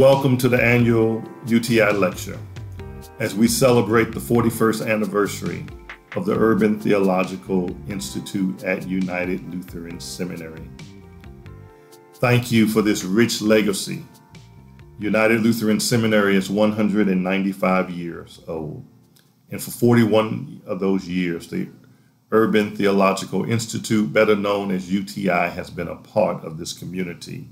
Welcome to the annual UTI lecture as we celebrate the 41st anniversary of the Urban Theological Institute at United Lutheran Seminary. Thank you for this rich legacy. United Lutheran Seminary is 195 years old, and for 41 of those years, the Urban Theological Institute, better known as UTI, has been a part of this community.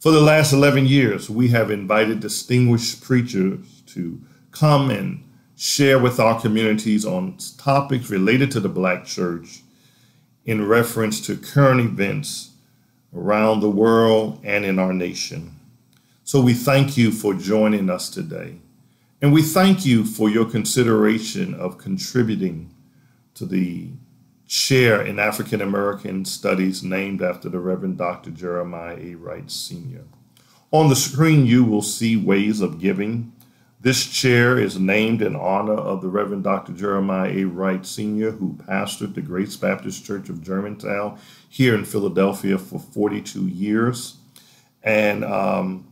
For the last 11 years, we have invited distinguished preachers to come and share with our communities on topics related to the Black church in reference to current events around the world and in our nation. So we thank you for joining us today. And we thank you for your consideration of contributing to the chair in African American Studies named after the Reverend Dr. Jeremiah A. Wright Sr. On the screen, you will see ways of giving. This chair is named in honor of the Reverend Dr. Jeremiah A. Wright Sr., who pastored the Grace Baptist Church of Germantown here in Philadelphia for 42 years. And um,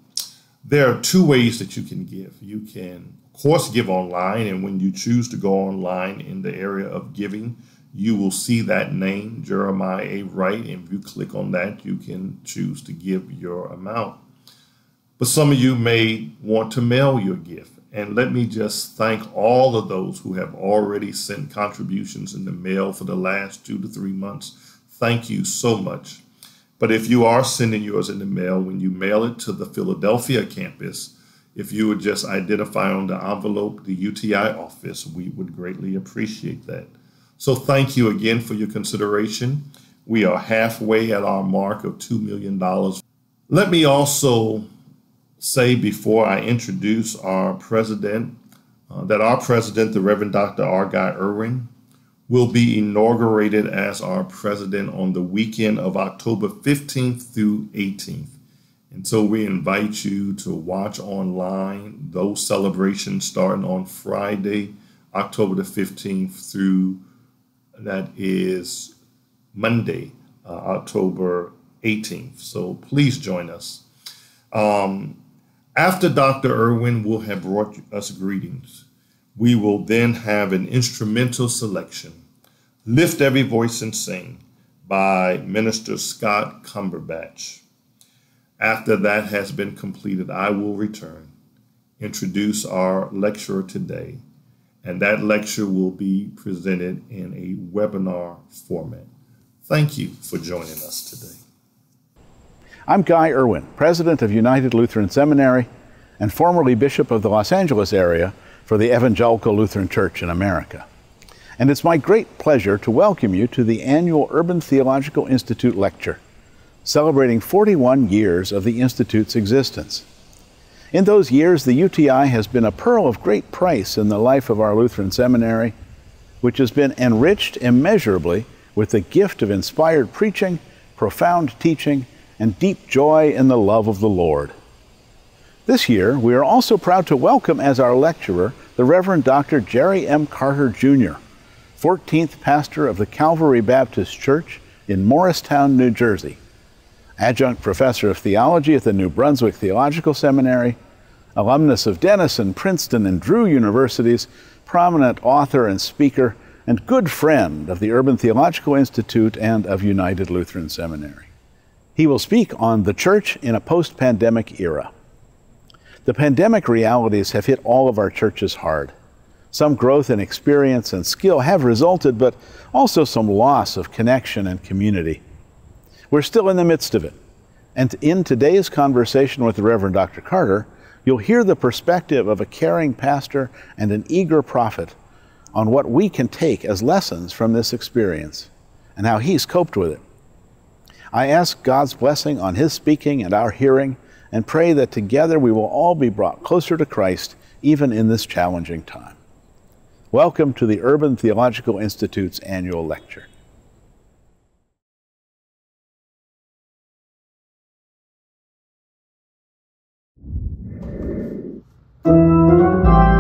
there are two ways that you can give. You can, of course, give online, and when you choose to go online in the area of giving, you will see that name, Jeremiah A. Wright, and if you click on that, you can choose to give your amount. But some of you may want to mail your gift. And let me just thank all of those who have already sent contributions in the mail for the last two to three months. Thank you so much. But if you are sending yours in the mail, when you mail it to the Philadelphia campus, if you would just identify on the envelope the UTI office, we would greatly appreciate that. So thank you again for your consideration. We are halfway at our mark of $2 million. Let me also say before I introduce our president uh, that our president, the Reverend Dr. R. Guy Erwin, will be inaugurated as our president on the weekend of October 15th through 18th. And so we invite you to watch online those celebrations starting on Friday, October the 15th through that is Monday, uh, October 18th. So please join us. Um, after Dr. Erwin will have brought us greetings, we will then have an instrumental selection, Lift Every Voice and Sing, by Minister Scott Cumberbatch. After that has been completed, I will return, introduce our lecturer today, and that lecture will be presented in a webinar format. Thank you for joining us today. I'm Guy Erwin, President of United Lutheran Seminary and formerly Bishop of the Los Angeles area for the Evangelical Lutheran Church in America. And it's my great pleasure to welcome you to the annual Urban Theological Institute lecture, celebrating 41 years of the Institute's existence. In those years, the UTI has been a pearl of great price in the life of our Lutheran seminary, which has been enriched immeasurably with the gift of inspired preaching, profound teaching, and deep joy in the love of the Lord. This year, we are also proud to welcome as our lecturer the Reverend Dr. Jerry M. Carter, Jr., 14th pastor of the Calvary Baptist Church in Morristown, New Jersey adjunct professor of theology at the New Brunswick Theological Seminary, alumnus of Denison, Princeton, and Drew universities, prominent author and speaker, and good friend of the Urban Theological Institute and of United Lutheran Seminary. He will speak on the church in a post pandemic era. The pandemic realities have hit all of our churches hard. Some growth in experience and skill have resulted, but also some loss of connection and community. We're still in the midst of it. And in today's conversation with the Reverend Dr. Carter, you'll hear the perspective of a caring pastor and an eager prophet on what we can take as lessons from this experience and how he's coped with it. I ask God's blessing on his speaking and our hearing and pray that together we will all be brought closer to Christ even in this challenging time. Welcome to the Urban Theological Institute's annual lecture. Música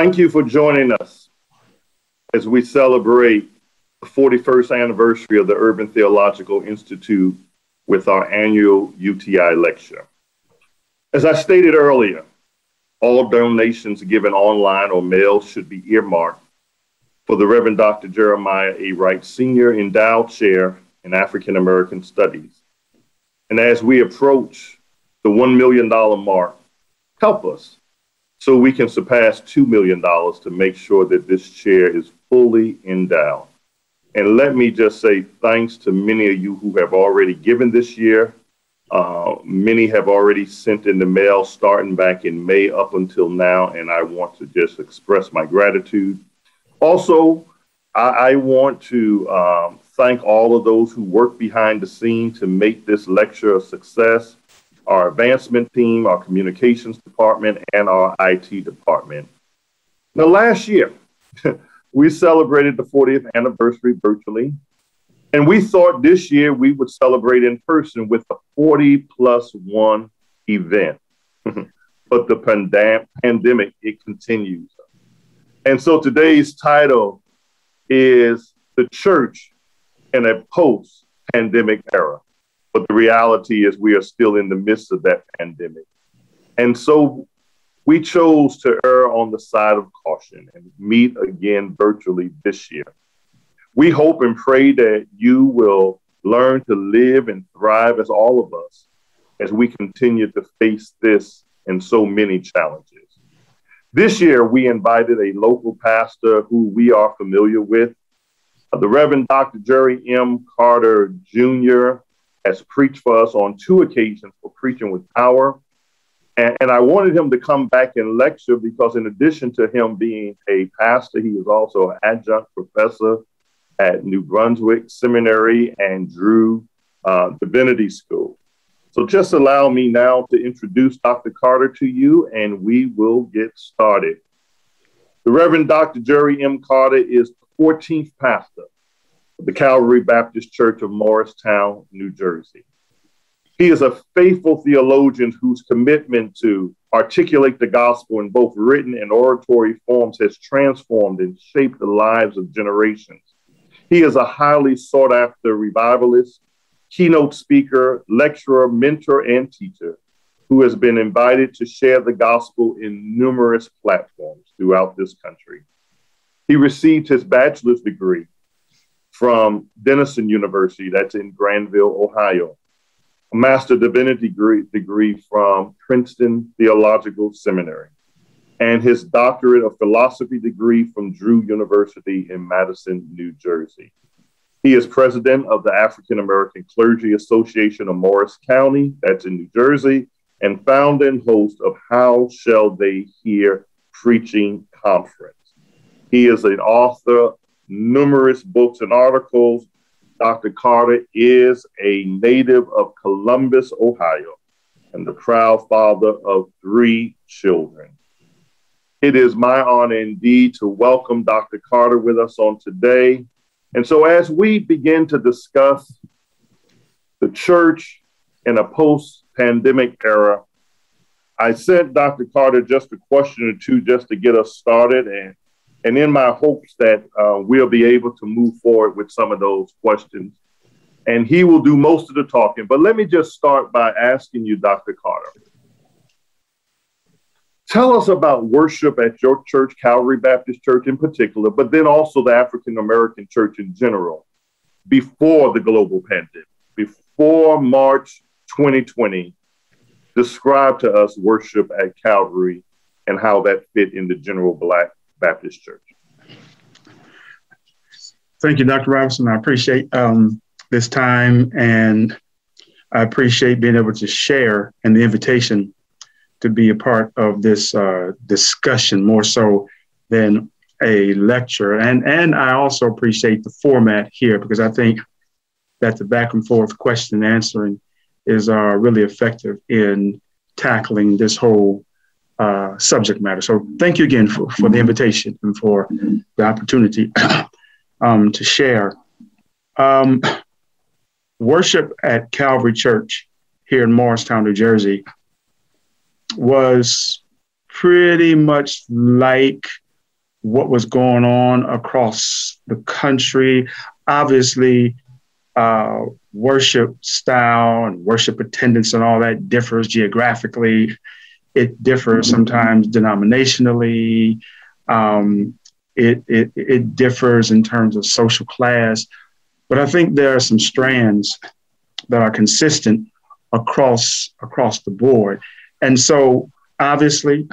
Thank you for joining us as we celebrate the 41st anniversary of the Urban Theological Institute with our annual UTI lecture. As I stated earlier, all donations given online or mail should be earmarked for the Reverend Dr. Jeremiah A. Wright, Sr. Endowed Chair in African American Studies. And as we approach the $1 million mark, help us so we can surpass $2 million to make sure that this chair is fully endowed. And let me just say thanks to many of you who have already given this year. Uh, many have already sent in the mail starting back in May up until now, and I want to just express my gratitude. Also, I, I want to um, thank all of those who work behind the scene to make this lecture a success our advancement team, our communications department, and our IT department. Now, last year, we celebrated the 40th anniversary virtually, and we thought this year we would celebrate in person with a 40 plus one event. but the pandem- pandemic, it continues. And so today's title is The Church in a Post Pandemic Era. But the reality is, we are still in the midst of that pandemic. And so we chose to err on the side of caution and meet again virtually this year. We hope and pray that you will learn to live and thrive as all of us as we continue to face this and so many challenges. This year, we invited a local pastor who we are familiar with, uh, the Reverend Dr. Jerry M. Carter Jr., has preached for us on two occasions for preaching with power. And, and, I wanted him to come back and lecture because, in addition to him being a pastor, he is also an adjunct professor at New Brunswick Seminary and Drew uh, Divinity School. So, just allow me now to introduce Dr. Carter to you, and we will get started. The Reverend Dr. Jerry M. Carter is the 14th pastor the Calvary Baptist Church of Morristown, New Jersey. He is a faithful theologian whose commitment to articulate the gospel in both written and oratory forms has transformed and shaped the lives of generations. He is a highly sought after revivalist, keynote speaker, lecturer, mentor, and teacher who has been invited to share the gospel in numerous platforms throughout this country. He received his bachelor's degree from Denison University, that's in Granville, Ohio, a Master Divinity degree, degree from Princeton Theological Seminary, and his doctorate of philosophy degree from Drew University in Madison, New Jersey. He is president of the African American Clergy Association of Morris County, that's in New Jersey, and founder and host of How Shall They Hear Preaching Conference. He is an author numerous books and articles. Dr. Carter is a native of Columbus, Ohio, and the proud father of three children. It is my honor indeed to welcome Dr. Carter with us on today. And so, as we begin to discuss the church in a post pandemic era, I sent Dr. Carter just a question or two just to get us started. And and in my hopes that uh, we'll be able to move forward with some of those questions. And he will do most of the talking. But let me just start by asking you, Dr. Carter. Tell us about worship at your church, Calvary Baptist Church in particular, but then also the African American church in general, before the global pandemic, before March 2020. Describe to us worship at Calvary and how that fit in the general Black Baptist Church. Thank you, Dr. Robinson. I appreciate um, this time and I appreciate being able to share and the invitation to be a part of this uh, discussion more so than a lecture. And, and I also appreciate the format here because I think that the back and forth question answering is uh, really effective in tackling this whole uh, subject matter. So thank you again for, for the invitation and for the opportunity um, to share. Um, worship at Calvary Church here in Morristown, New Jersey was pretty much like what was going on across the country. Obviously, uh, worship style and worship attendance and all that differs geographically. It differs sometimes denominationally. Um, it, it, it differs in terms of social class. But I think there are some strands that are consistent across across the board. And so obviously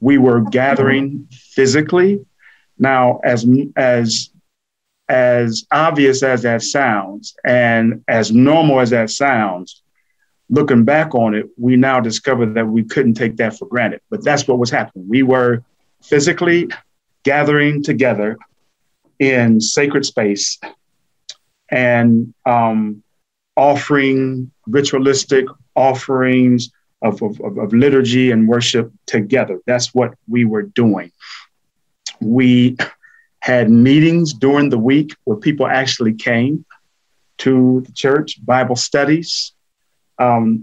we were gathering physically. Now, as as as obvious as that sounds, and as normal as that sounds, looking back on it, we now discover that we couldn't take that for granted. But that's what was happening. We were physically gathering together in sacred space and um, offering ritualistic offerings of, of, of liturgy and worship together. That's what we were doing. We had meetings during the week where people actually came to the church, Bible studies um,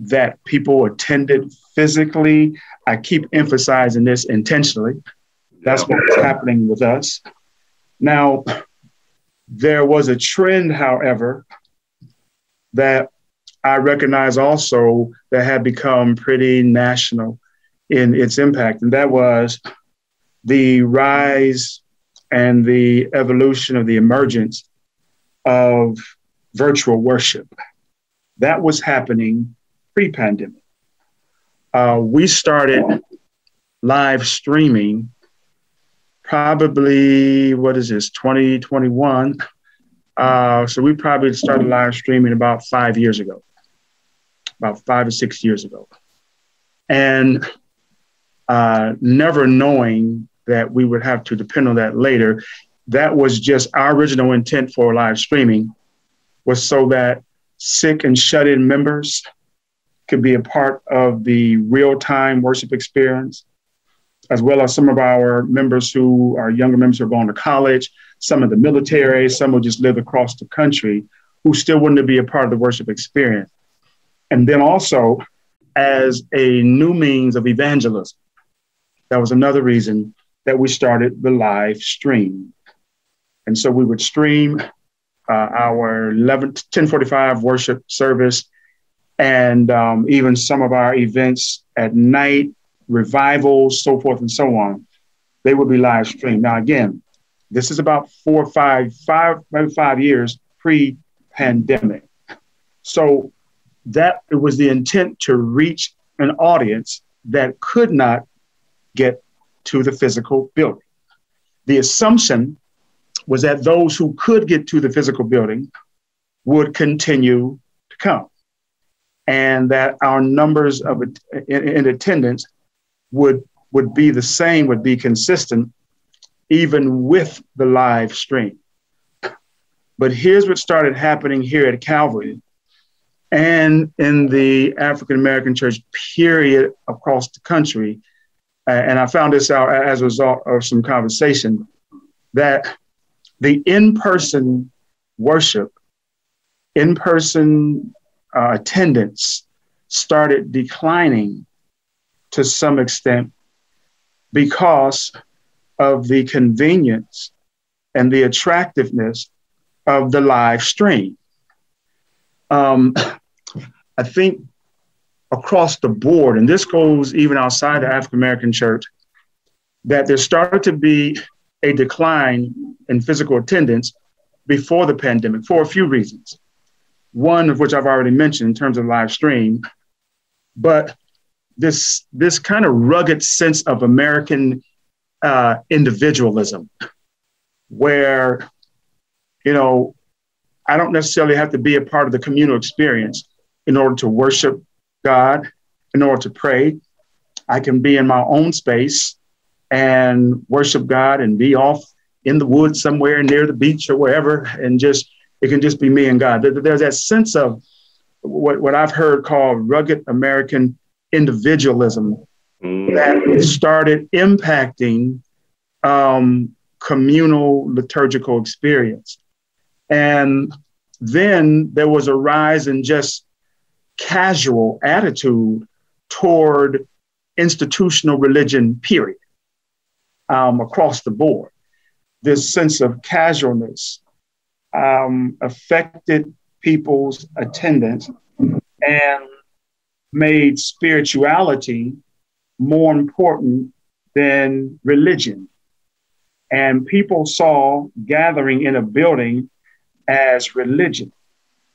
that people attended physically. I keep emphasizing this intentionally. That's what was happening with us. Now, there was a trend, however, that I recognize also that had become pretty national in its impact, and that was the rise and the evolution of the emergence of virtual worship. That was happening pre pandemic. Uh, we started live streaming probably, what is this, 2021. Uh, so we probably started live streaming about five years ago about five or six years ago. And uh, never knowing that we would have to depend on that later, that was just our original intent for live streaming was so that sick and shut in members could be a part of the real time worship experience, as well as some of our members who are younger members who are going to college, some of the military, some who just live across the country who still wanted to be a part of the worship experience and then also as a new means of evangelism. That was another reason that we started the live stream. And so we would stream uh, our 11, 1045 worship service and um, even some of our events at night, revivals, so forth and so on. They would be live streamed. Now, again, this is about four, five, five, maybe five years pre pandemic. So that it was the intent to reach an audience that could not get to the physical building. The assumption was that those who could get to the physical building would continue to come, and that our numbers of in, in attendance would would be the same, would be consistent, even with the live stream. But here's what started happening here at Calvary and in the African American church period across the country. And I found this out as a result of some conversation that the in person worship, in person uh, attendance started declining to some extent because of the convenience and the attractiveness of the live stream. Um, I think across the board, and this goes even outside the African American church, that there started to be a decline in physical attendance before the pandemic for a few reasons. One of which I've already mentioned in terms of live stream, but this this kind of rugged sense of American uh, individualism, where you know I don't necessarily have to be a part of the communal experience in order to worship God, in order to pray. I can be in my own space and worship God and be off in the woods somewhere near the beach or wherever, and just it can just be me and God. There's that sense of what, what I've heard called rugged American individualism mm. that started impacting um, communal liturgical experience. And then there was a rise in just casual attitude toward institutional religion, period. um, across the board. This sense of casualness um, affected people's attendance and made spirituality more important than religion. And people saw gathering in a building as religion.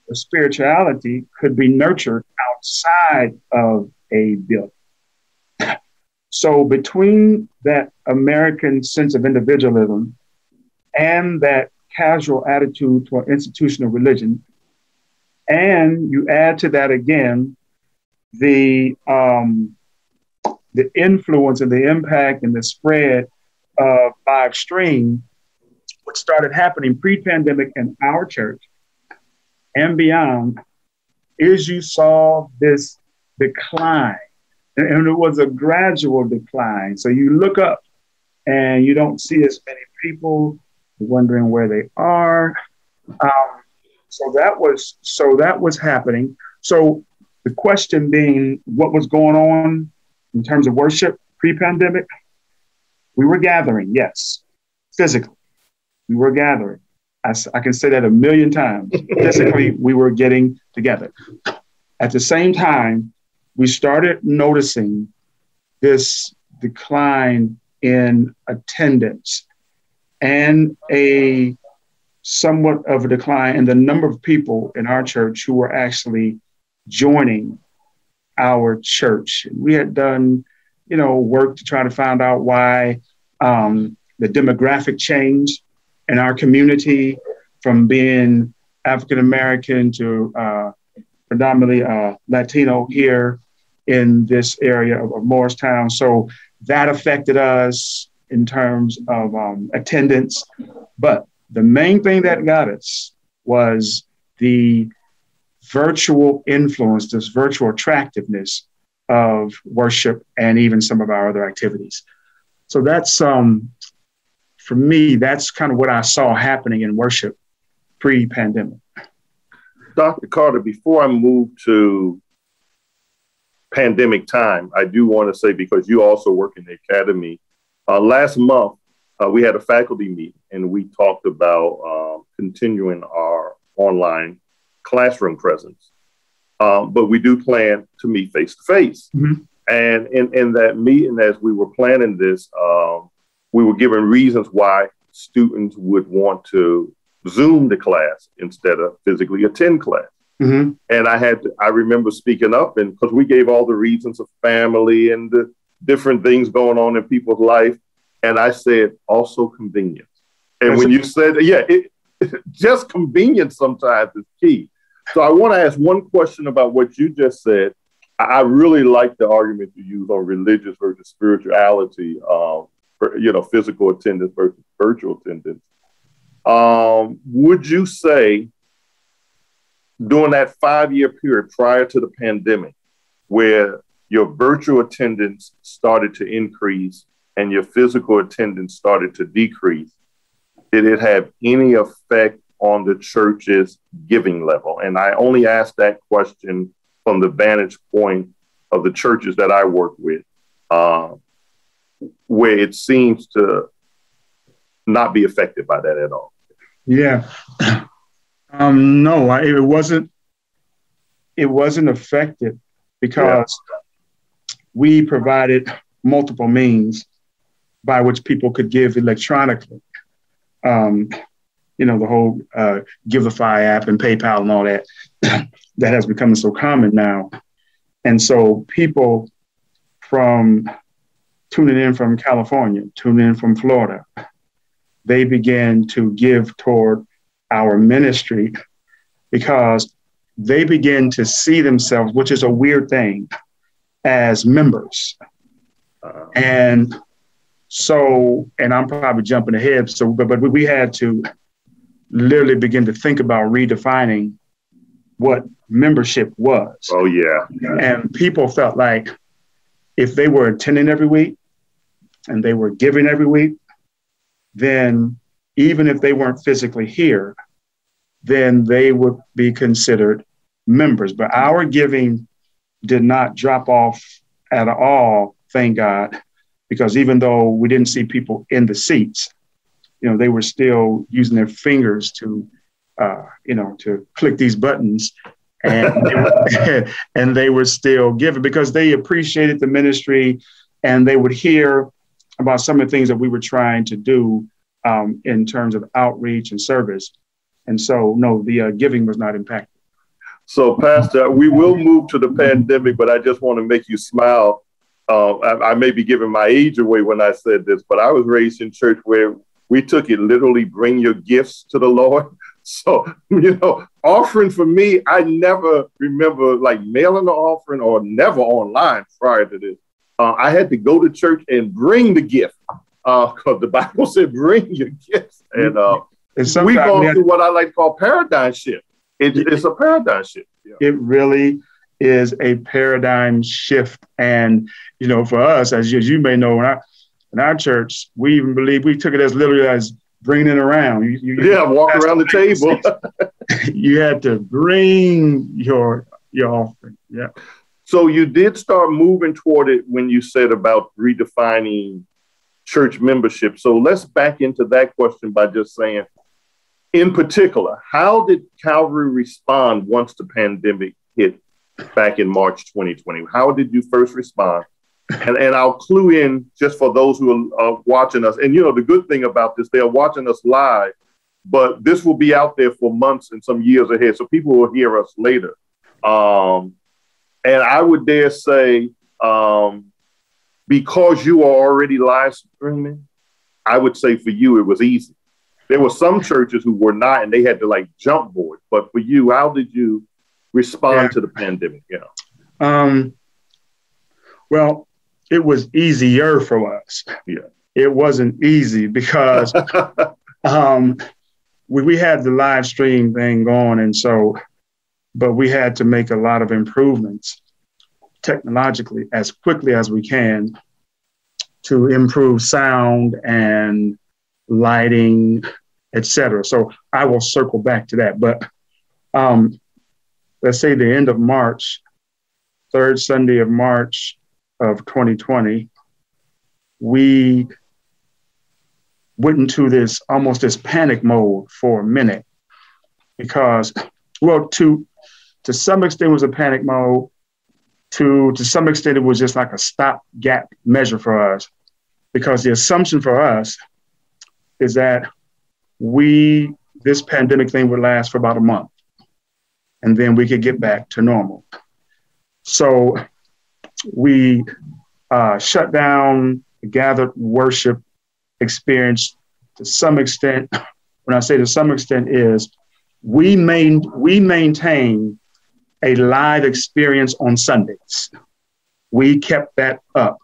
The spirituality could be nurtured outside of a building. So, between that American sense of individualism and that casual attitude toward institutional religion, and you add to that again the um, the influence and the impact and the spread of live stream, what started happening pre-pandemic in our church and beyond, is you saw this decline, and it was a gradual decline. So you look up and you don't see as many people wondering where they are. Um, so that was so that was happening. So the question being, what was going on in terms of worship pre-pandemic? We were gathering, yes, physically. We were gathering. I, I can say that a million times. physically, we were getting together. At the same time, we started noticing this decline in attendance and a somewhat of a decline in the number of people in our church who were actually joining our church. We had done, you know, work to try to find out why um, the demographic change in our community from being African American to uh, predominantly uh, Latino here in this area of, of, Morristown. So that affected us in terms of um, attendance. But the main thing that got us was the virtual influence, this virtual attractiveness of worship and even some of our other activities. So that's um, for me, that's kind of what I saw happening in worship pre-pandemic. Dr. Carter, before I move to pandemic time, I do want to say because you also work in the academy. Uh, last month, uh, we had a faculty meeting and we talked about uh, continuing our online classroom presence. Um, but we do plan to meet face to face. And in, in that meeting, as we were planning this, um, we were given reasons why students would want to Zoom the class instead of physically attend class. Mm-hmm. And I had to, I remember speaking up and because we gave all the reasons of family and the different things going on in people's life. And I said also convenience. And That's when you said, yeah, it, just convenience sometimes is key. So I want to ask one question about what you just said. I really like the argument you use on religious versus spirituality, um, for, you know, physical attendance versus virtual attendance. Um, would you say during that five year period prior to the pandemic, where your virtual attendance started to increase and your physical attendance started to decrease, did it have any effect on the church's giving level? And I only ask that question from the vantage point of the churches that I work with, uh, where it seems to not be affected by that at all. Yeah. Um, no, I, it wasn't. It wasn't affected because yeah. We provided multiple means by which people could give electronically. Um, you know, the whole uh, Givelify app and PayPal and all that, that has become so common now. And so people from tuning in from California, tuning in from Florida, they began to give toward our ministry because they begin to see themselves, which is a weird thing, as members. Uh, and so, and I'm probably jumping ahead. So, but, but we had to literally begin to think about redefining what membership was. Oh, yeah. And people felt like if they were attending every week and they were giving every week, then even if they weren't physically here, then they would be considered members. But our giving did not drop off at all, thank God, because even though we didn't see people in the seats, you know, they were still using their fingers to, uh, you know, to click these buttons. And they, were, and they were still giving because they appreciated the ministry and they would hear about some of the things that we were trying to do um, in terms of outreach and service. And so, no, the uh, giving was not impacted. So, Pastor, we will move to the pandemic, but I just want to make you smile. Uh, I, I, may be giving my age away when I said this, but I was raised in church where we took it literally bring your gifts to the Lord. So, you know, offering for me, I never remember like mailing the offering or never online prior to this. Uh, I had to go to church and bring the gift because uh, the Bible said, bring your gifts. And uh, we've gone through what I like to call paradigm shift. It, it's a paradigm shift. Yeah. It really is a paradigm shift. And, you know, for us, as you, as you may know, in our, in our church, we even believe we took it as literally as bringing it around. You, you, yeah, walk around the table. you had to bring your your offering. Yeah. So you did start moving toward it when you said about redefining church membership. So let's back into that question by just saying, in particular, how did Calvary respond once the pandemic hit back in March 2020? How did you first respond? And, and I'll clue in just for those who are watching us. And you know, the good thing about this, they are watching us live, but this will be out there for months and some years ahead. So people will hear us later. Um, and I would dare say, um, because you are already live streaming, I would say for you it was easy. There were some churches who were not, and they had to like jump board. But for you, how did you respond yeah. to the pandemic? Yeah. Um, well, it was easier for us. Yeah. It wasn't easy because um, we, we had the live stream thing going, and so, but we had to make a lot of improvements technologically as quickly as we can to improve sound and lighting, etc. So I will circle back to that. But um, let's say the end of March, third Sunday of March of 2020, we went into this almost this panic mode for a minute because, well, to to some extent, it was a panic mode to to some extent it was just like a stopgap measure for us because the assumption for us is that we this pandemic thing would last for about a month and then we could get back to normal so we uh, shut down gathered worship experience to some extent when i say to some extent is we main we maintain a live experience on Sundays. We kept that up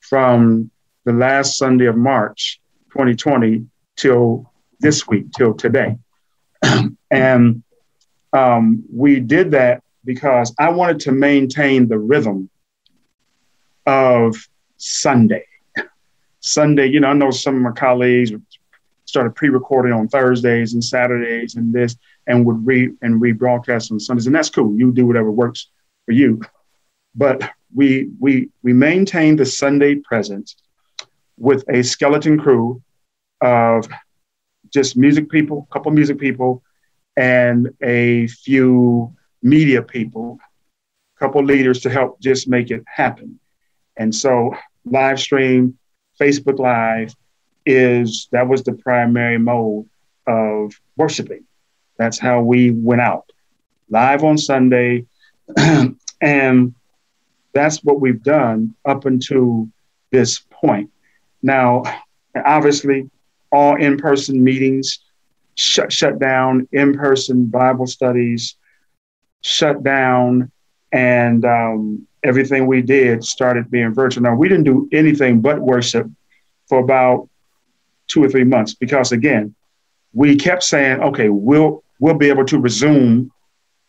from the last Sunday of March 2020 till this week, till today. and um, we did that because I wanted to maintain the rhythm of Sunday. Sunday, you know, I know some of my colleagues started pre-recording on Thursdays and Saturdays and this and would read and rebroadcast on Sundays, and that's cool. You do whatever works for you. But we we we maintain the Sunday presence with a skeleton crew of just music people, a couple music people, and a few media people, a couple leaders to help just make it happen. And so live stream, Facebook Live is that was the primary mode of worshiping. That's how we went out live on Sunday. and that's what we've done up until this point. Now, obviously, all in person meetings shut, shut down, in person Bible studies shut down, and um, everything we did started being virtual. Now, we didn't do anything but worship for about two or three months because, again, we kept saying, okay, we'll we'll be able to resume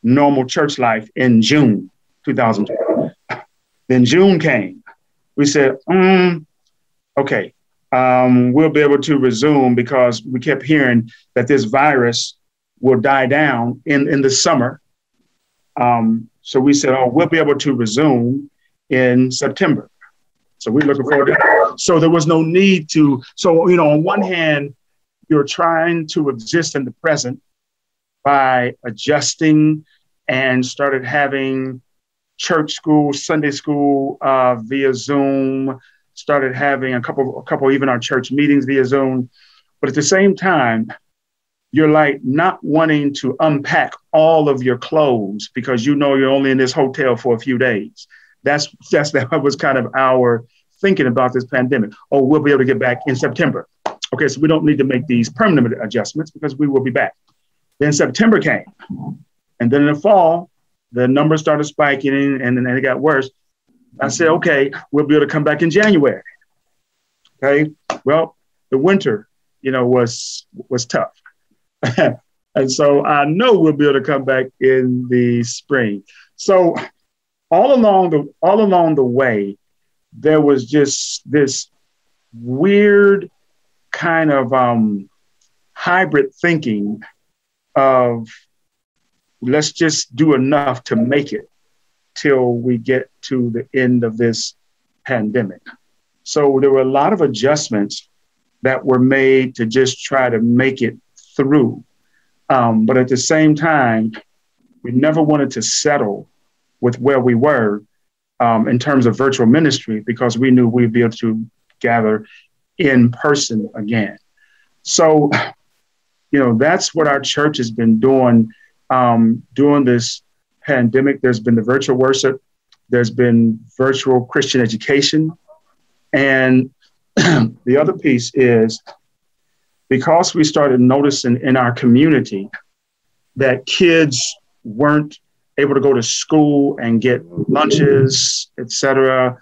normal church life in June 2020. then June came. We said, mm, okay, um, we'll be able to resume because we kept hearing that this virus will die down in, in the summer. Um, so we said, oh, we'll be able to resume in September. So we're looking forward to So there was no need to. So, you know, on one hand, you're trying to exist in the present by adjusting and started having church school, Sunday school uh, via Zoom, started having a couple, a couple even our church meetings via Zoom. But at the same time, you're like not wanting to unpack all of your clothes because you know you're only in this hotel for a few days. That's that's that was kind of our thinking about this pandemic. Oh, we'll be able to get back in September. Okay, so we don't need to make these permanent adjustments because we will be back. Then September came, and then in the fall, the numbers started spiking, and then it got worse. I said, okay, we'll be able to come back in January. Okay, well, the winter, you know, was was tough. and so I know we'll be able to come back in the spring. So all along the all along the way, there was just this weird kind of um, hybrid thinking of let's just do enough to make it till we get to the end of this pandemic. So there were a lot of adjustments that were made to just try to make it through. Um, but at the same time, we never wanted to settle with where we were um, in terms of virtual ministry because we knew we'd be able to gather in person again. So, you know, that's what our church has been doing um, during this pandemic. There's been the virtual worship, there's been virtual Christian education. And the other piece is because we started noticing in our community that kids weren't able to go to school and get lunches, etc.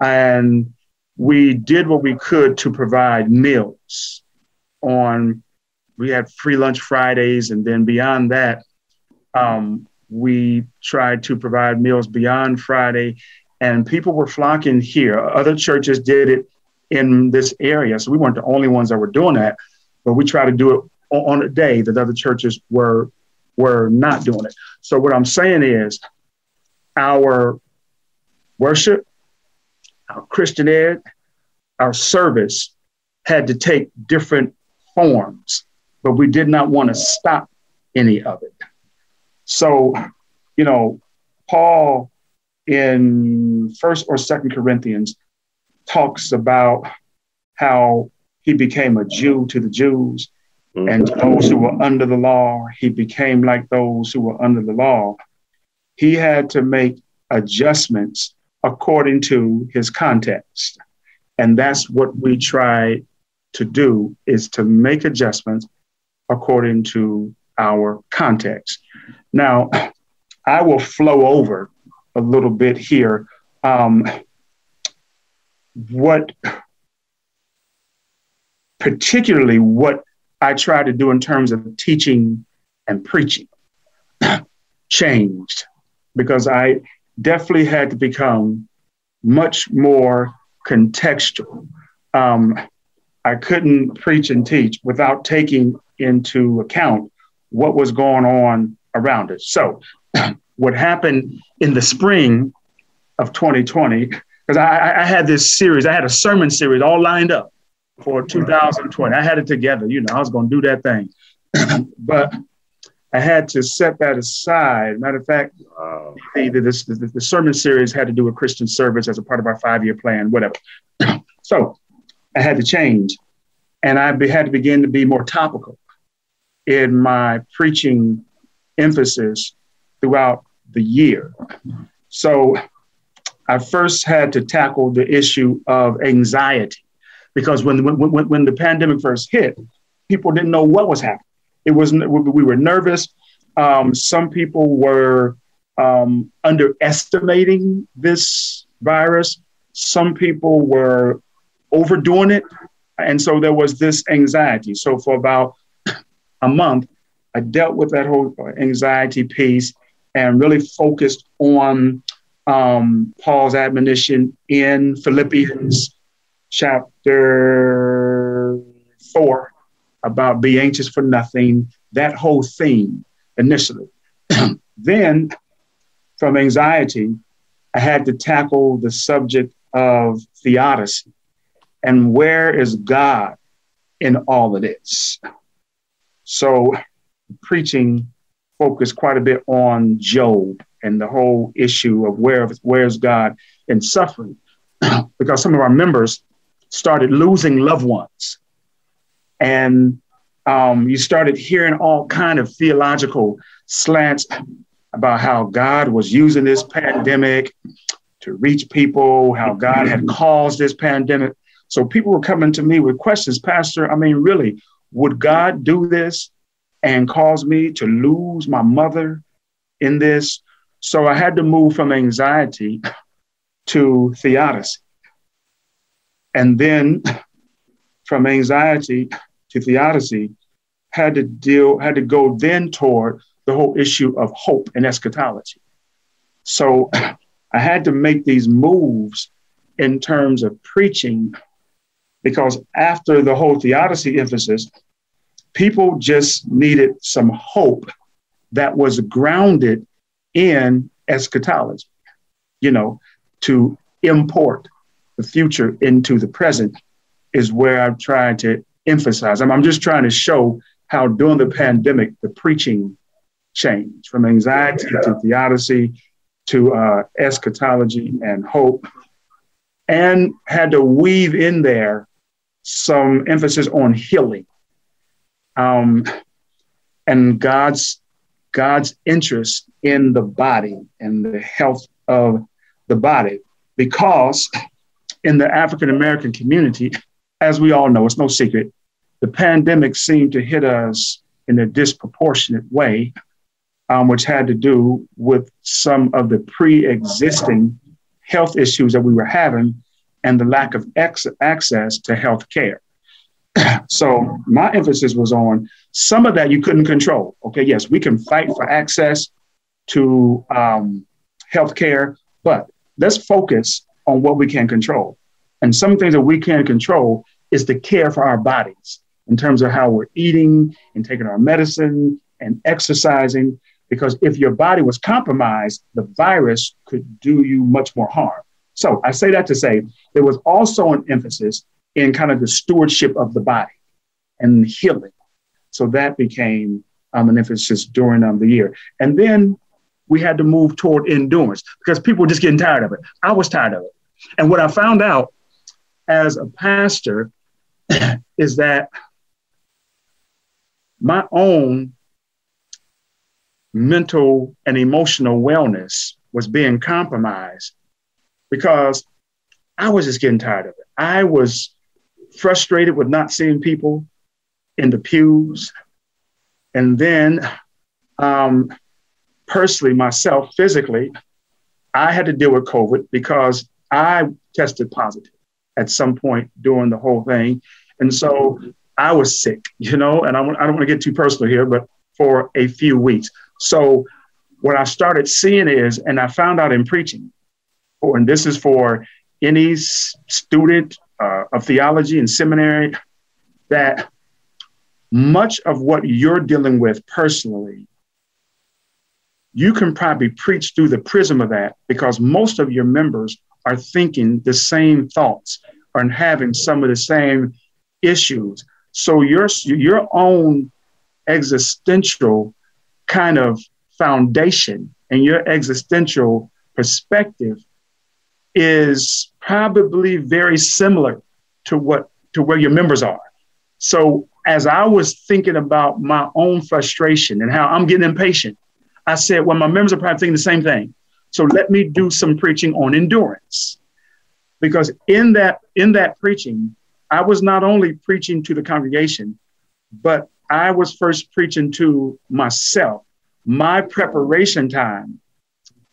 And we did what we could to provide meals on we had free lunch Fridays, and then beyond that, um, we tried to provide meals beyond Friday, and people were flocking here. Other churches did it in this area, so we weren't the only ones that were doing that but we tried to do it on a day that other churches were were not doing it. So what I'm saying is our worship, our Christian ed, our service had to take different forms, but we did not want to stop any of it. So, you know, Paul in first or second Corinthians talks about how he became a Jew to the Jews. Mm-hmm. And those who were under the law, he became like those who were under the law. He had to make adjustments according to his context. And that's what we try to do is to make adjustments according to our context. Now, I will flow over a little bit here. Um, what particularly what I try to do in terms of teaching and preaching changed because I definitely had to become much more contextual. Um, I couldn't preach and teach without taking into account what was going on around us. So, what happened in the spring of 2020, because I, I, had this series, I had a sermon series all lined up for 2020. I had it together. You know, I was going to do that thing. but I had to set that aside. Matter of fact, uh, the, the, the, the, sermon series had to do with Christian service as a part of our five year plan, whatever. so I had to change. And I be, had to begin to be more topical in my preaching emphasis throughout the year. So I first had to tackle the issue of anxiety because when, when, when the pandemic first hit, people didn't know what was happening. It was we were nervous. Um, some people were um, underestimating this virus. Some people were overdoing it, and so there was this anxiety. So for about a month, I dealt with that whole anxiety piece and really focused on um, Paul's admonition in Philippians chapter four about be anxious for nothing, that whole theme initially. then from anxiety, I had to tackle the subject of theodicy and where is God in all of this? So, preaching focused quite a bit on Job and the whole issue of where where's God in suffering, because some of our members started losing loved ones, and um, you started hearing all kind of theological slants about how God was using this pandemic to reach people, how God had caused this pandemic. So people were coming to me with questions, Pastor. I mean, really, would God do this and caused me to lose my mother in this? So I had to move from anxiety to theodicy. And then from anxiety to theodicy, had to deal, had to go then toward the whole issue of hope and eschatology. So I had to make these moves in terms of preaching because after the whole theodicy emphasis, people just needed some hope that was grounded in eschatology, you know, to import the future into the present is where I've tried to emphasize. I'm, I'm just trying to show how during the pandemic, the preaching changed from anxiety to theodicy to uh, eschatology and hope, and had to weave in there some emphasis on healing um, and God's God's interest in the body and the health of the body, because in the African American community, as we all know, it's no secret, the pandemic seemed to hit us in a disproportionate way um, which had to do with some of the pre existing health issues that we were having and the lack of ex- access to health care. so my emphasis was on some of that you couldn't control. Okay, yes, we can fight for access to um, health care, but let's focus on what we can control. And some things that we can control is the care for our bodies in terms of how we're eating and taking our medicine and exercising because if your body was compromised, the virus could do you much more harm. So I say that to say there was also an emphasis in kind of the stewardship of the body and healing. So that became um, an emphasis during um, the year. And then we had to move toward endurance because people were just getting tired of it. I was tired of it. And what I found out as a pastor is that my own mental and emotional wellness was being compromised because I was just getting tired of it. I was frustrated with not seeing people in the pews. And then, um, personally, myself, physically, I had to deal with COVID because I tested positive at some point during the whole thing. And so I was sick, you know, and I, I don't want to get too personal here, but for a few weeks. So what I started seeing is, and I found out in preaching, and this is for any student uh, of theology and seminary, that much of what you're dealing with personally, you can probably preach through the prism of that because most of your members are thinking the same thoughts and having some of the same issues. So your your own existential kind of foundation and your existential perspective is probably very similar to what to where your members are. So as I was thinking about my own frustration and how I'm getting impatient, I said, well, my members are probably thinking the same thing. So let me do some preaching on endurance. Because in that in that preaching, I was not only preaching to the congregation, but I was first preaching to myself. My preparation time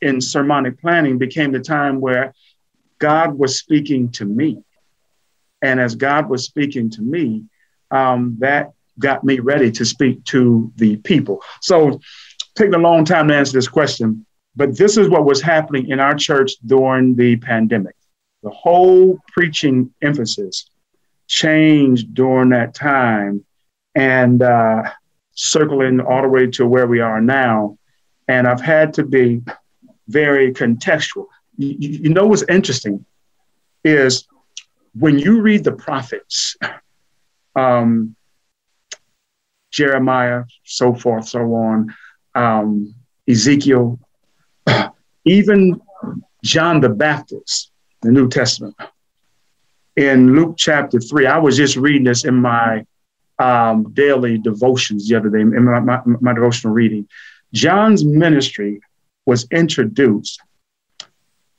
in sermonic planning became the time where God was speaking to me. And as God was speaking to me, um, that got me ready to speak to the people. So, taking a long time to answer this question, but this is what was happening in our church during the pandemic. The whole preaching emphasis changed during that time and uh, circling all the way to where we are now. And I've had to be very contextual. You, you know what's interesting? is when you read the prophets, um, Jeremiah, so forth, so on, um, Ezekiel, even John the Baptist, the New Testament. In Luke chapter three, I was just reading this in my um, daily devotions the other day, in my, my, my devotional reading. John's ministry was introduced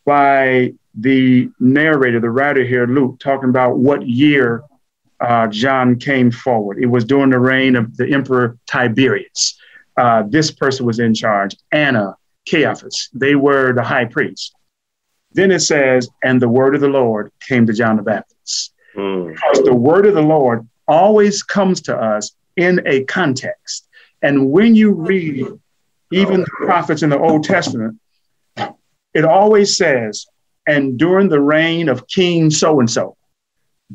by the narrator, the writer here, Luke, talking about what year uh, John came forward. It was during the reign of the Emperor Tiberius. Uh, this person was in charge, Annas, Caiaphas. They were the high priest. Then it says, and the word of the Lord came to John the Baptist. Mm. Because the word of the Lord always comes to us in a context. And when you read even the prophets in the Old Testament, it always says, and during the reign of King so and so,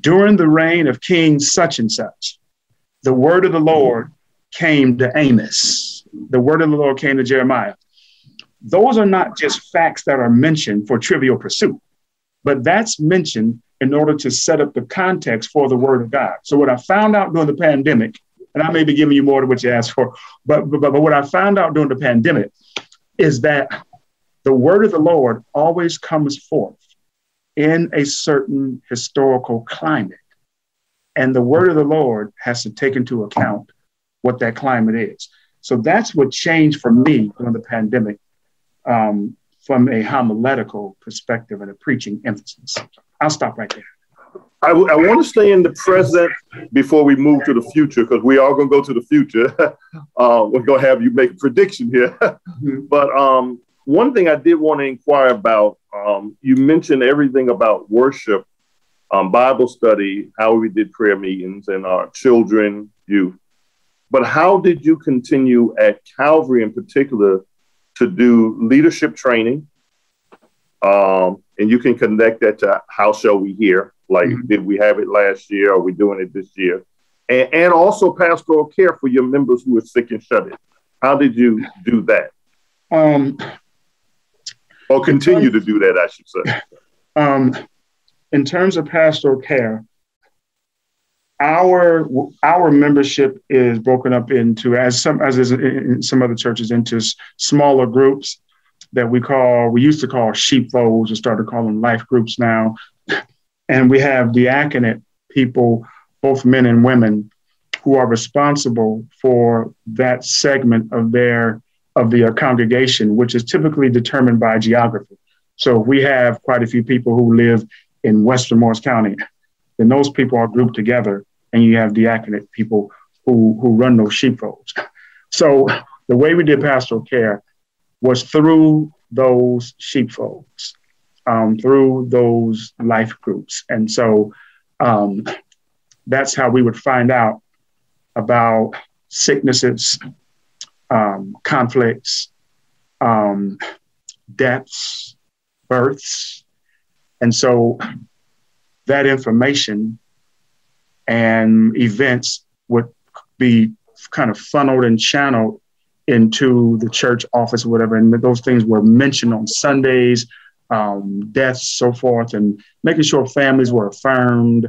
during the reign of King such and such, the word of the Lord came to Amos. The word of the Lord came to Jeremiah. Those are not just facts that are mentioned for trivial pursuit, but that's mentioned in order to set up the context for the word of God. So, what I found out during the pandemic, and I may be giving you more than what you asked for, but, but, but what I found out during the pandemic is that the word of the Lord always comes forth in a certain historical climate. And the word of the Lord has to take into account what that climate is. So that's what changed for me during the pandemic um, from a homiletical perspective and a preaching emphasis. I'll stop right there. I, I want to stay in the present before we move to the future because we are going to go to the future. uh, we're going to have you make a prediction here. mm-hmm. But um, one thing I did want to inquire about um, you mentioned everything about worship, um, Bible study, how we did prayer meetings, and our children, youth. But how did you continue at Calvary in particular to do leadership training? Um, and you can connect that to how shall we hear? Like, mm-hmm. did we have it last year? Are we doing it this year? And, and also pastoral care for your members who are sick and shut in. How did you do that? Um, or continue to do that, I should say. Um, in terms of pastoral care, our our membership is broken up into as some as is in some other churches into smaller groups that we call we used to call sheepfolds or started calling life groups now and we have diaconate people both men and women who are responsible for that segment of their of the uh, congregation, which is typically determined by geography. So we have quite a few people who live in Western Morris County, then those people are grouped together, and you have diaconate people who who run those sheepfolds. So the way we did pastoral care was through those sheepfolds, um, through those life groups, and so um, that's how we would find out about sicknesses, um, conflicts, um, deaths, births. And so that information and events would be kind of funneled and channeled into the church office or whatever. And those things were mentioned on Sundays, um, deaths, so forth, and making sure families were affirmed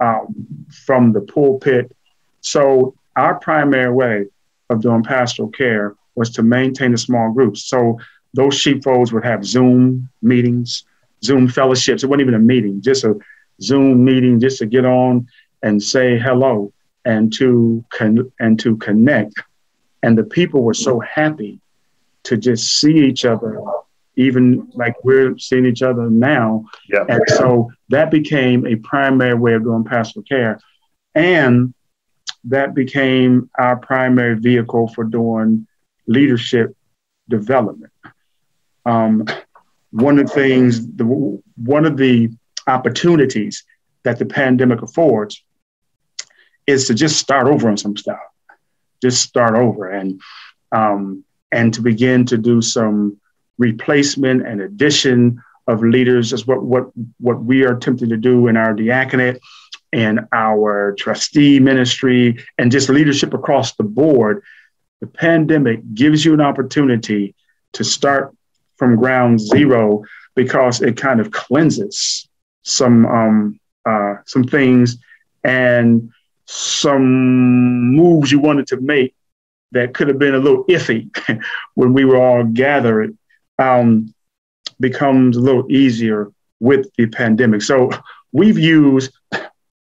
um, from the pulpit. So, our primary way of doing pastoral care was to maintain the small groups. So those sheepfolds would have Zoom meetings, Zoom fellowships. It wasn't even a meeting, just a Zoom meeting, just to get on and say hello and to con- and to connect. And the people were so happy to just see each other, even like we're seeing each other now. Yeah. And so that became a primary way of doing pastoral care. And that became our primary vehicle for doing leadership development. Um, one of the things, the, one of the opportunities that the pandemic affords is to just start over on some stuff, just start over and um, and to begin to do some replacement and addition of leaders is what what what we are attempting to do in our diaconate and our trustee ministry and just leadership across the board, the pandemic gives you an opportunity to start from ground zero because it kind of cleanses some um, uh, some things and some moves you wanted to make that could have been a little iffy when we were all gathered um, becomes a little easier with the pandemic. So we've used,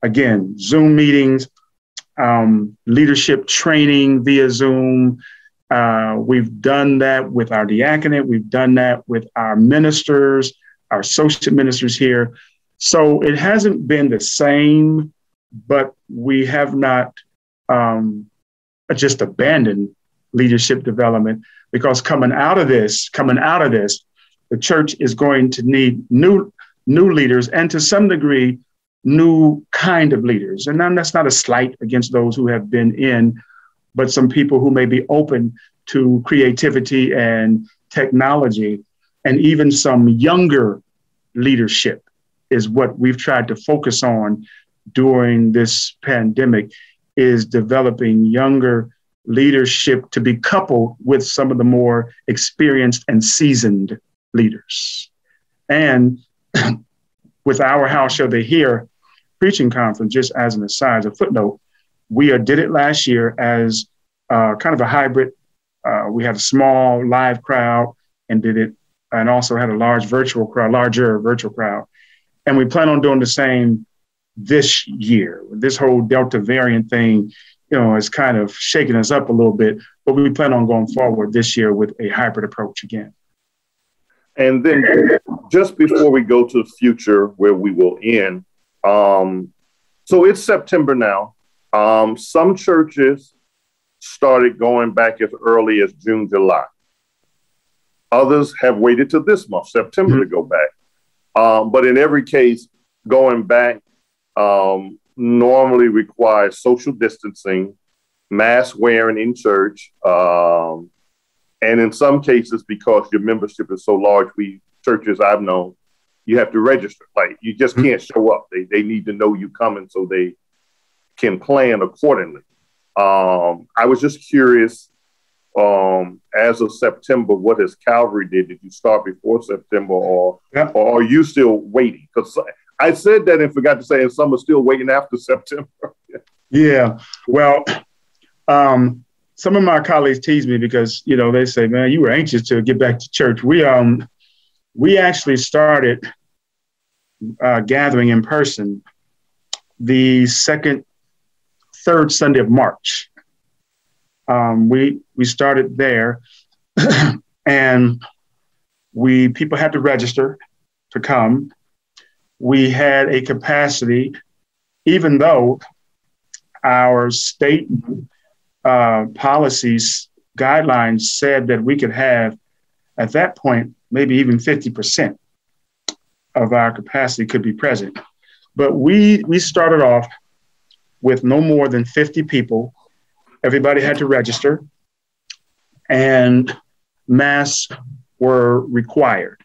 again, Zoom meetings, um, leadership training via Zoom. Uh, we've done that with our diaconate. We've done that with our ministers, our associate ministers here. So it hasn't been the same, but we have not um, just abandoned leadership development because coming out of this, coming out of this, the church is going to need new new leaders and to some degree new kind of leaders. And that's not a slight against those who have been in, but some people who may be open to creativity and technology and even some younger leadership is what we've tried to focus on during this pandemic is developing younger leadership to be coupled with some of the more experienced and seasoned leaders. And with our How Shall They Hear preaching conference, just as an aside, as a footnote, we did it last year as uh, kind of a hybrid. Uh, we had a small live crowd and did it, and also had a large virtual crowd, larger virtual crowd. And we plan on doing the same this year. This whole Delta variant thing, you know, is kind of shaking us up a little bit, but we plan on going forward this year with a hybrid approach again. And then just before we go to the future where we will end, um, so it's September now. Um, some churches started going back as early as June, July. Others have waited to this month, September, mm-hmm. to go back. Um, but in every case, going back um, normally requires social distancing, mask wearing in church, um, and in some cases, because your membership is so large, we churches I've known, you have to register. Like you just mm-hmm. can't show up. They they need to know you coming so they can plan accordingly. Um, I was just curious. Um, as of September, what has Calvary did? Did you start before September, or yeah. or are you still waiting? Because I said that and forgot to say, and some are still waiting after September. yeah. Well, um, some of my colleagues tease me because you know they say, "Man, you were anxious to get back to church." We um we actually started uh, gathering in person the second, third Sunday of March. Um, we we started there, and we people had to register to come. We had a capacity, even though our state uh, policies guidelines said that we could have, at that point, maybe even 50% of our capacity could be present. But we, we started off with no more than 50 people. Everybody had to register, and masks were required.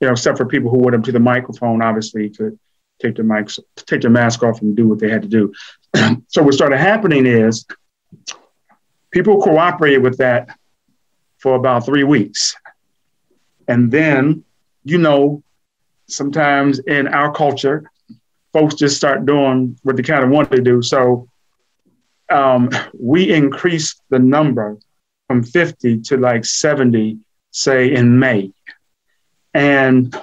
You know, except for people who went up to the microphone, obviously, to take the mics, take their mask off and do what they had to do. so what started happening is people cooperated with that for about three weeks. And then, you know, sometimes in our culture, folks just start doing what they kind of want to do. So um, we increased the number from 50 to like 70, say in May. And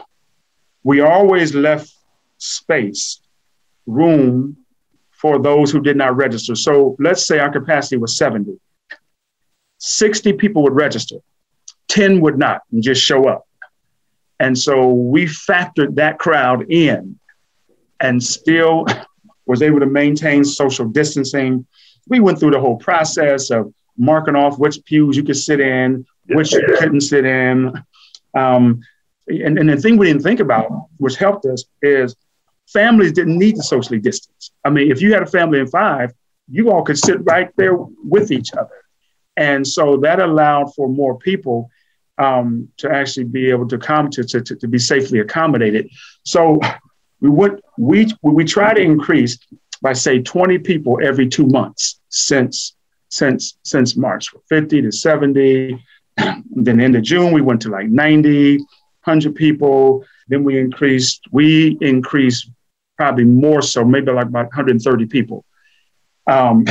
we always left space, room for those who did not register. So let's say our capacity was 70. 60 people would register, 10 would not and just show up. And so we factored that crowd in and still was able to maintain social distancing. We went through the whole process of marking off which pews you could sit in, which you couldn't sit in. Um, and, and the thing we didn't think about, which helped us, is families didn't need to socially distance. I mean, if you had a family of five, you all could sit right there with each other. And so that allowed for more people um, to actually be able to come to, to, to be safely accommodated. So we would we we try to increase by say 20 people every two months since since since March, 50 to 70. then end of June we went to like 90, 100 people. Then we increased, we increased probably more so, maybe like about 130 people. Um,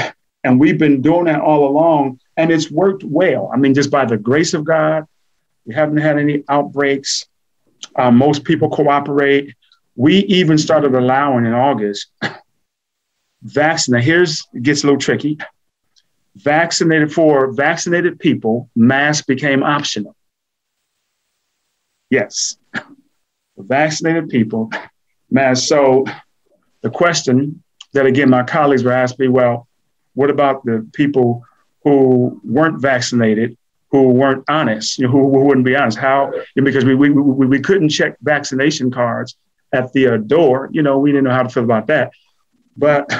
and we've been doing that all along, and it's worked well. I mean, just by the grace of God, we haven't had any outbreaks. Uh, most people cooperate. We even started allowing in August vaccine. Now, here's it gets a little tricky. Vaccinated for vaccinated people, mask became optional. Yes, vaccinated people, mask. So the question that again my colleagues were asking me, well, what about the people who weren't vaccinated, who weren't honest, you know, who, who wouldn't be honest? How? Because we, we, we, we couldn't check vaccination cards at the uh, door. You know, we didn't know how to feel about that. But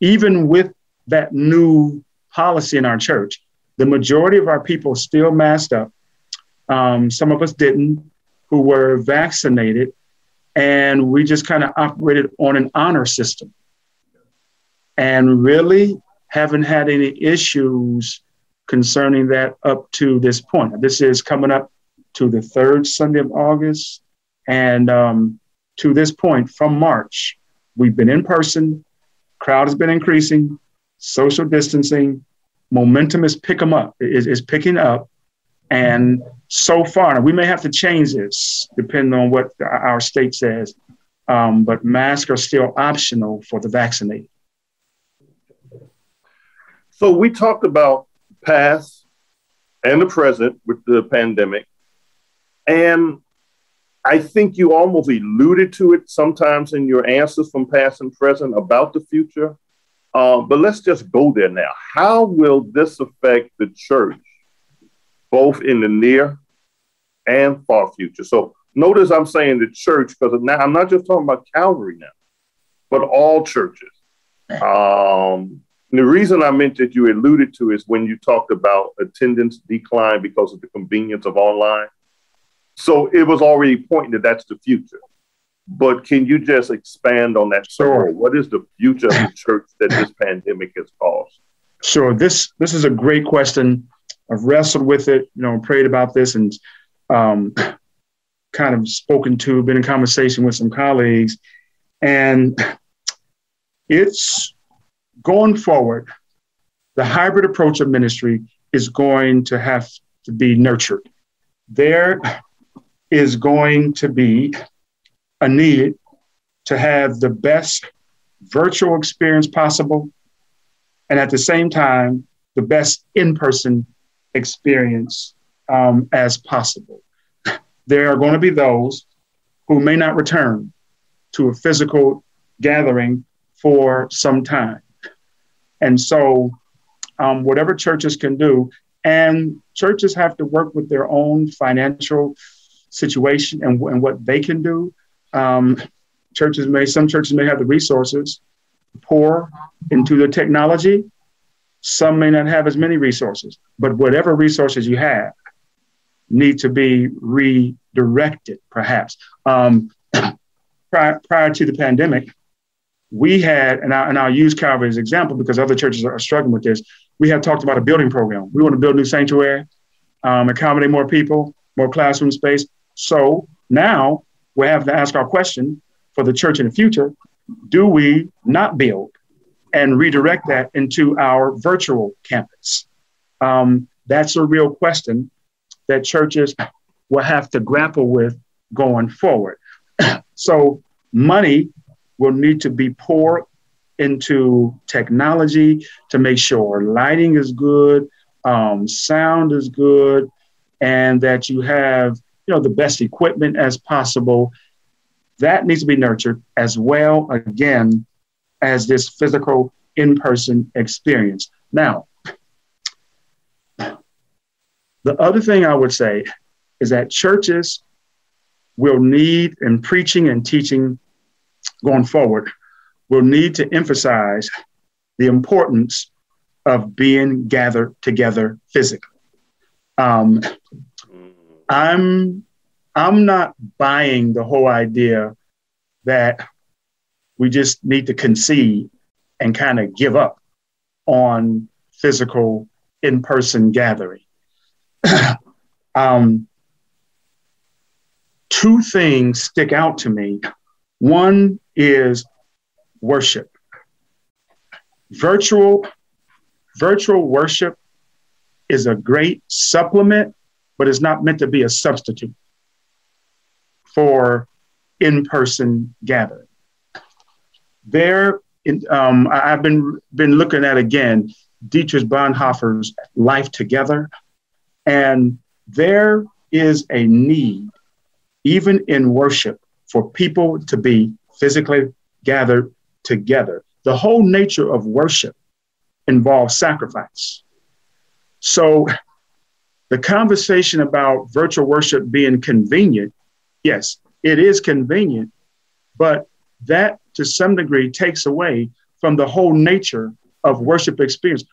even with that new policy in our church, the majority of our people still masked up. Um, some of us didn't, who were vaccinated, and we just kind of operated on an honor system and really haven't had any issues concerning that up to this point. This is coming up to the third Sunday of August. And um, to this point, from March, we've been in person, crowd has been increasing, social distancing, momentum is pick them up, is, is picking up. And so far, we may have to change this depending on what our state says, um, but masks are still optional for the vaccinated. So we talked about past and the present with the pandemic. And I think you almost alluded to it sometimes in your answers from past and present about the future. Uh, but let's just go there now. How will this affect the church, both in the near and far future? So notice I'm saying the church because now I'm not just talking about Calvary now, but all churches. Um, the reason I meant that you alluded to is when you talked about attendance decline because of the convenience of online. So it was already pointing that that's the future. But can you just expand on that? Sure. What is the future of the church that this pandemic has caused? Sure. This this is a great question. I've wrestled with it, you know, prayed about this, and um, kind of spoken to, been in conversation with some colleagues, and it's going forward, the hybrid approach of ministry is going to have to be nurtured. There is going to be a need to have the best virtual experience possible, and at the same time, the best in person experience um, as possible. There are going to be those who may not return to a physical gathering for some time. And so, um, whatever churches can do, and churches have to work with their own financial situation and, and what they can do. Um, churches may, some churches may have the resources pour into the technology. Some may not have as many resources, but whatever resources you have need to be redirected, perhaps. Um, prior, prior to the pandemic, we had, and, I, and I'll use Calvary as an example because other churches are struggling with this. We had talked about a building program. We want to build a new sanctuary, um, accommodate more people, more classroom space. So now we have to ask our question for the church in the future do we not build and redirect that into our virtual campus? Um, that's a real question that churches will have to grapple with going forward. so, money will need to be poured into technology to make sure lighting is good, um, sound is good, and that you have you know the best equipment as possible. That needs to be nurtured as well, again, as this physical in-person experience. Now, the other thing I would say is that churches will need in preaching and teaching going forward will need to emphasize the importance of being gathered together physically. Um, I'm I'm not buying the whole idea that we just need to concede and kind of give up on physical in-person gathering. um, two things stick out to me. One is worship. Virtual virtual worship is a great supplement, but it's not meant to be a substitute for in-person gathering. There, um, I've been been looking at again Dietrich Bonhoeffer's Life Together, and there is a need, even in worship, for people to be physically gathered together. The whole nature of worship involves sacrifice. So the conversation about virtual worship being convenient, yes, it is convenient, but that to some degree takes away from the whole nature of worship experience.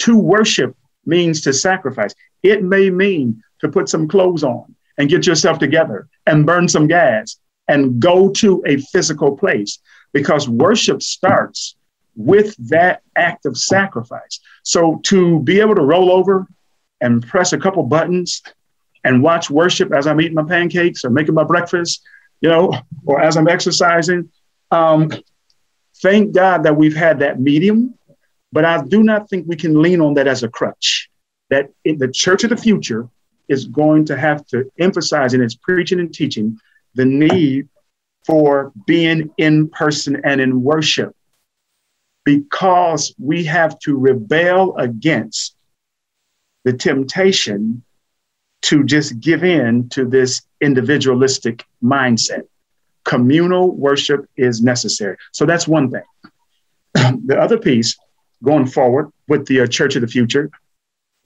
To worship means to sacrifice. It may mean to put some clothes on and get yourself together and burn some gas and go to a physical place because worship starts with that act of sacrifice. So to be able to roll over and press a couple buttons and watch worship as I'm eating my pancakes or making my breakfast, you know, or as I'm exercising, um, thank God that we've had that medium. But I do not think we can lean on that as a crutch. That in the church of the future is going to have to emphasize in its preaching and teaching the need for being in person and in worship because we have to rebel against the temptation to just give in to this individualistic mindset. Communal worship is necessary. So that's one thing. the other piece going forward with the uh, Church of the Future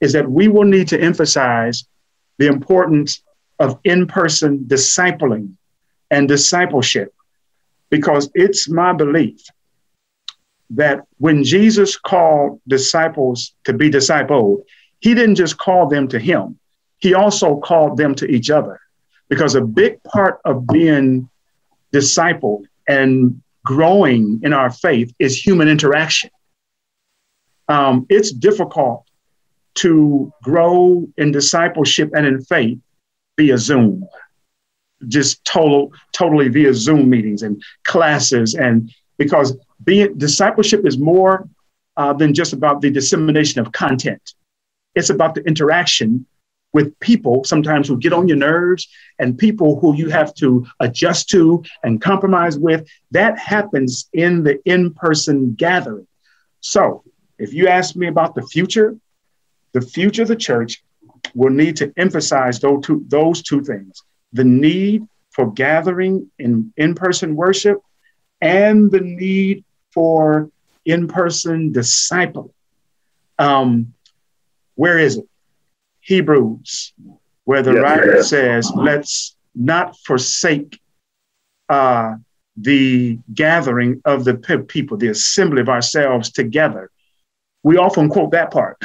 is that we will need to emphasize the importance of in person discipling and discipleship because it's my belief that when Jesus called disciples to be discipled, he didn't just call them to him, he also called them to each other. Because a big part of being discipled and growing in our faith is human interaction. Um, it's difficult to grow in discipleship and in faith via Zoom, just total, totally via Zoom meetings and classes and because being discipleship is more uh, than just about the dissemination of content. It's about the interaction with people sometimes who get on your nerves and people who you have to adjust to and compromise with. That happens in the in person gathering. So, if you ask me about the future, the future of the church will need to emphasize those two, those two things the need for gathering in in person worship and the need for in person disciple. Um, where is it? Hebrews, where the writer says, let's not forsake uh, the gathering of the people, the assembly of ourselves together. We often quote that part,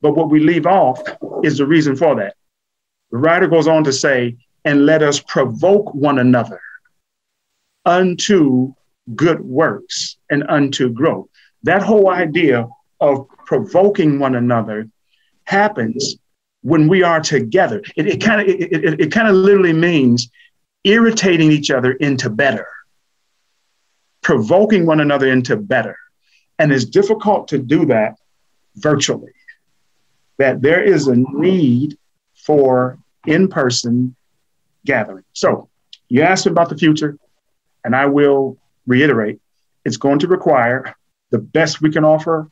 but what we leave off is the reason for that. The writer goes on to say, and let us provoke one another unto good works and unto growth. That whole idea of provoking one another happens when we are together. It kind of it, it, it kind of literally means irritating each other into better, provoking one another into better. And it's difficult to do that virtually. That there is a need for in person gathering. So you asked about the future, and I will reiterate, it's going to require the best we can offer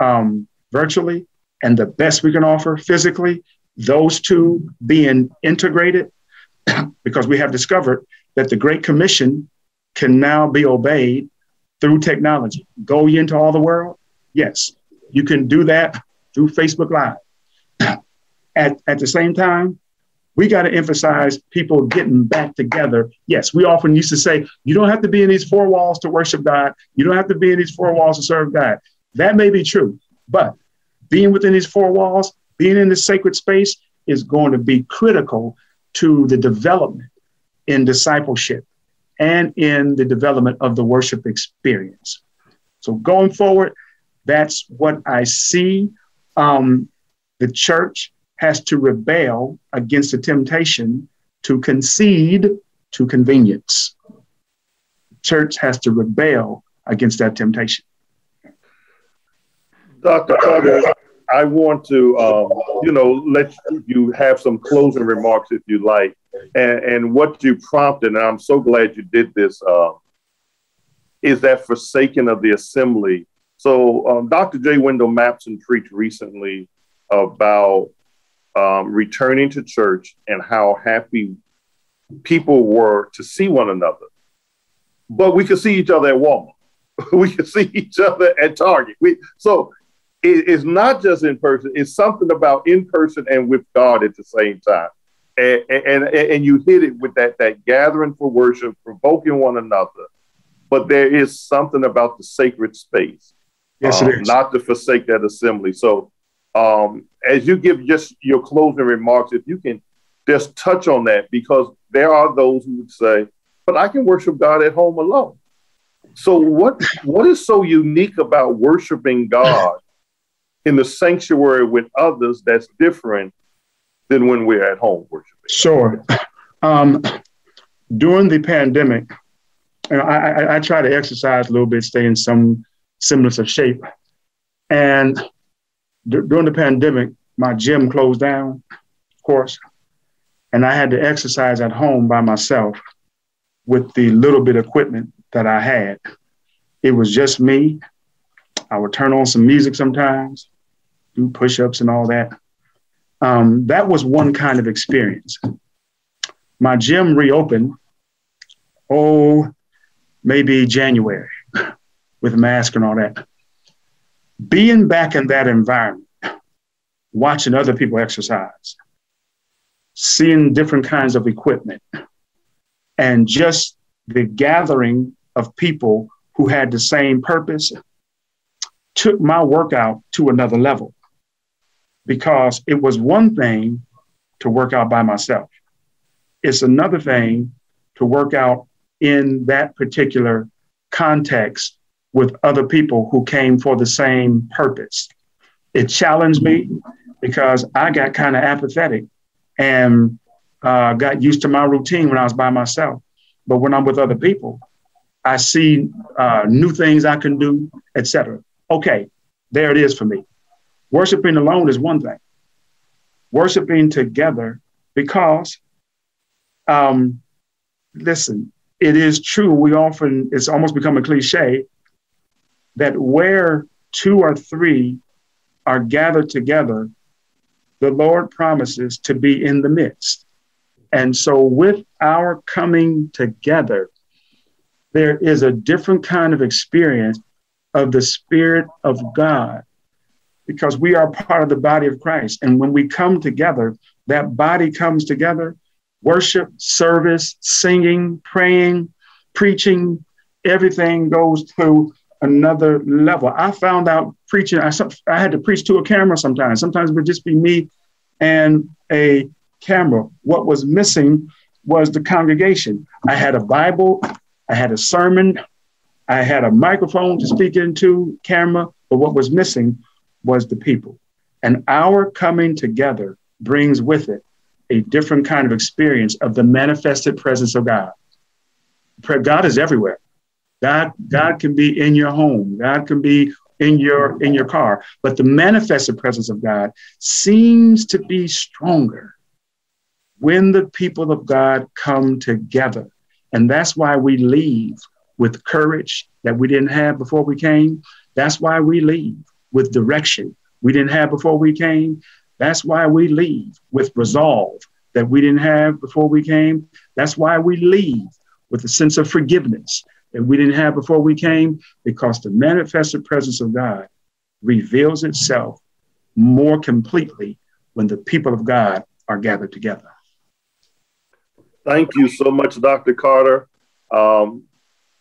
um, virtually and the best we can offer physically, those two being integrated, because we have discovered that the Great Commission can now be obeyed through technology. Go into all the world? Yes, you can do that through Facebook Live. At, at the same time, we got to emphasize people getting back together. Yes, we often used to say, you don't have to be in these four walls to worship God. You don't have to be in these four walls to serve God. That may be true, but being within these four walls, being in this sacred space is going to be critical to the development in discipleship and in the development of the worship experience. So going forward, that's what I see. Um, the church has to rebel against the temptation to concede to convenience. Church has to rebel against that temptation. Dr. Carter, I want to, um, you know, let you have some closing remarks if you like, and, and what you prompted, and I'm so glad you did this, uh, is that forsaking of the assembly. So, um, Dr. J. Wendell Mapson preached recently about um, returning to church and how happy people were to see one another. But we could see each other at Walmart. we could see each other at Target. We, so it, it's not just in person, it's something about in person and with God at the same time. And, and, and you hit it with that, that gathering for worship, provoking one another. But there is something about the sacred space. Yes, um, it is. Not to forsake that assembly. So um, as you give just your closing remarks, if you can just touch on that, because there are those who would say, but I can worship God at home alone. So what what is so unique about worshiping God in the sanctuary with others that's different than when we're at home worshiping? Sure. Um, during the pandemic, you know, I, I, I try to exercise a little bit, stay in some semblance of shape. And during the pandemic, my gym closed down, of course, and I had to exercise at home by myself with the little bit of equipment that I had. It was just me. I would turn on some music sometimes, do push ups and all that. Um, that was one kind of experience. My gym reopened, oh, maybe January with a mask and all that. Being back in that environment, watching other people exercise, seeing different kinds of equipment, and just the gathering of people who had the same purpose took my workout to another level because it was one thing to work out by myself. It's another thing to work out in that particular context with other people who came for the same purpose. It challenged me because I got kind of apathetic and uh, got used to my routine when I was by myself. But when I'm with other people, I see uh, new things I can do, etc. Okay, there it is for me. Worshiping alone is one thing. Worshiping together, because, um, listen, it is true. We often, it's almost become a cliche that where two or three are gathered together, the Lord promises to be in the midst. And so, with our coming together, there is a different kind of experience of the Spirit of God because we are part of the body of Christ. And when we come together, that body comes together worship, service, singing, praying, preaching, everything goes to another level. I found out preaching, I, I had to preach to a camera sometimes. Sometimes it would just be me and a camera. What was missing was the congregation. I had a Bible, I had a sermon, I had a microphone to speak into, camera, but what was missing was the people. And our coming together brings with it a different kind of experience of the manifested presence of God. God is everywhere. God, God can be in your home. God can be in your in your car. But the manifested presence of God seems to be stronger when the people of God come together. And that's why we leave with courage that we didn't have before we came. That's why we leave with direction we didn't have before we came. That's why we leave with resolve that we didn't have before we came. That's why we leave with a sense of forgiveness that we didn't have before we came, because the manifested presence of God reveals itself more completely when the people of God are gathered together. Thank you so much, Dr. Carter. Um,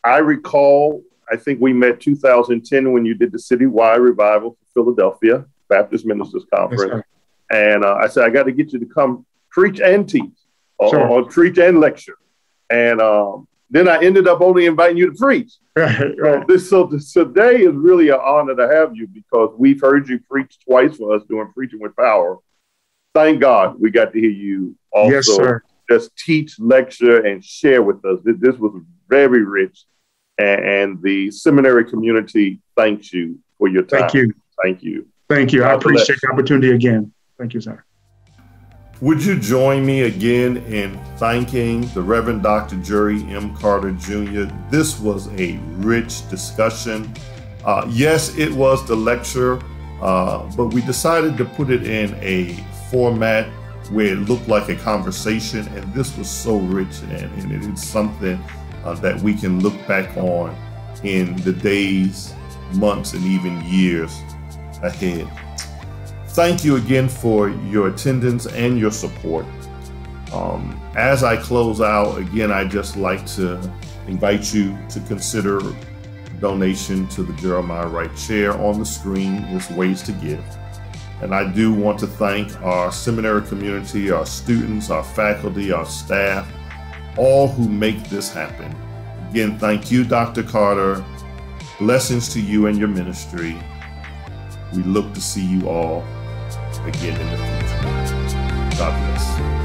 I recall, I think we met 2010 when you did the citywide revival for Philadelphia Baptist Ministers Conference. Yes, and uh, I said, I got to get you to come preach and teach, or, sure. or preach and lecture. And um, then I ended up only inviting you to preach. Right, right. So, this, so this, today is really an honor to have you because we've heard you preach twice for us doing Preaching with Power. Thank God we got to hear you also yes, just teach, lecture, and share with us. This was very rich. And the seminary community thanks you for your time. Thank you. Thank you. Thank you. God I appreciate bless. the opportunity again. Thank you, sir. Would you join me again in thanking the Reverend Dr. Jerry M. Carter Jr.? This was a rich discussion. Uh, yes, it was the lecture, uh, but we decided to put it in a format where it looked like a conversation, and this was so rich, and, and it is something uh, that we can look back on in the days, months, and even years ahead. Thank you again for your attendance and your support. Um, as I close out, again, I just like to invite you to consider donation to the Jeremiah Wright Chair. On the screen is ways to give. And I do want to thank our seminary community, our students, our faculty, our staff, all who make this happen. Again, thank you, Dr. Carter. Blessings to you and your ministry. We look to see you all again in the future. God bless.